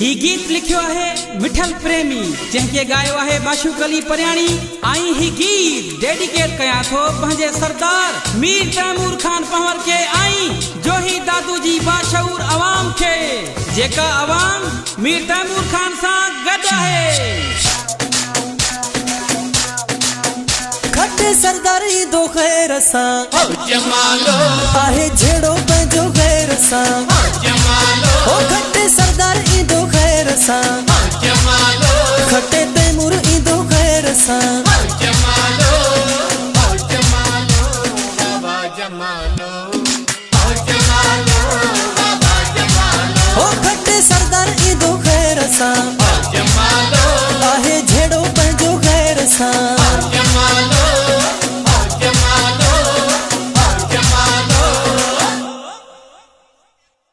ही गीत लिखियो आहे मिठल प्रेमी, जंहिंखे ॻायो आहे बाशू कली परियाणी। ऐं ही गीत डेडिकेट कयां थो पंहिंजे सरदार मीर तैमूर खान पंवर खे। ऐं जोही दादू जी बाशूर अवाम खे। जेका अवाम मीर तैमूर खान सां गॾु आहे। खटे सरदारी दो खैर सां। जमालो। आहे जहिड़ो पंहिंजो गैर सां। जमालो। ओ खटे सरदार ईंदो खैर सां। जमालो। खटे तैमूर ईंदो खैर सां। जमालो। जमालो। बाबा जमालो। जमालो। बाबा जमालो। ओ खटे सरदार ईंदो खैर सां।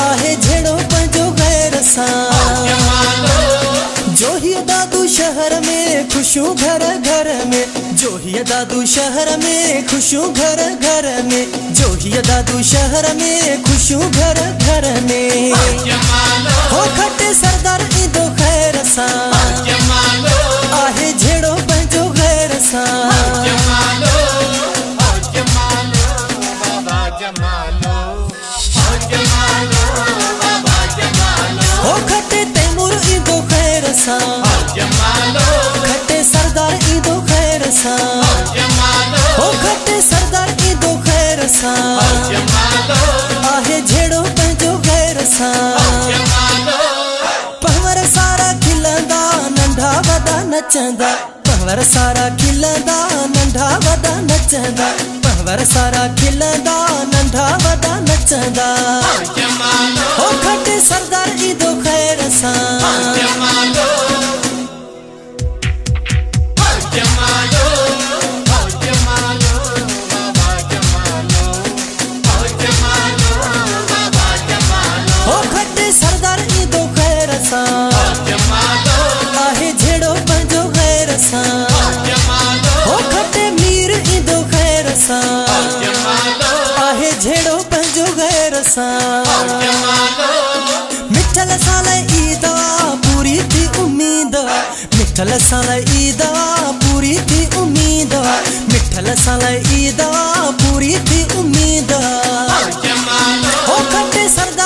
आहे जहिड़ो पंहिंजो गैर सां जमालो जोहिया दादू शहर में खुशियों घर घर में। जोहिया दादू शहर में खुशियों घर घर में। जोहिया दादू शहर में खुशियों घर घर में। हो खटे सरदार ईंदो खैर सां सां। खटे सरदार ईंदो खैर जमालो हो सरदार ईंदो खैर आहे जहिड़ो पंहिंजो गैर सां। सारा खिलंदा, नंढा वॾा नचंदा। पहवर सारा खिलंदा, नंढा वॾा नचंदा। पहवर सारा खिलंदा, नंढा वॾा नचंदा। हो खटे सरदार ईंदो खैर सां। जहिड़ो पंहिंजो गैर सां जमालो मिठल साल ईद पूरी थी उम्मीद मिठल साल ईद पूरी थी उम्मीद मिठल साल ईद पूरी थी उम्मीद जमालो हो खटे सरदार ईंदो खैर सां जमालो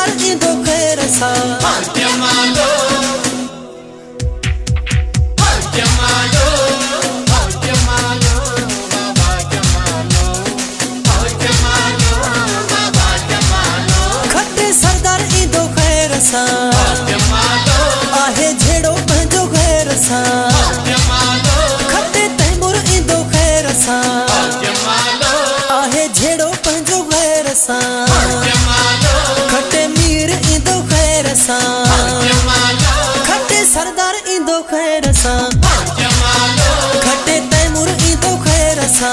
खैरसा खते तैमूर ईंदो खैरसा आहे जहिड़ो पंहिंजो खैरसा खटे मीर ईंदो खैरसा खटे सरदार ईंदो खैरसा खटे तैमूर ईंदो खैरसा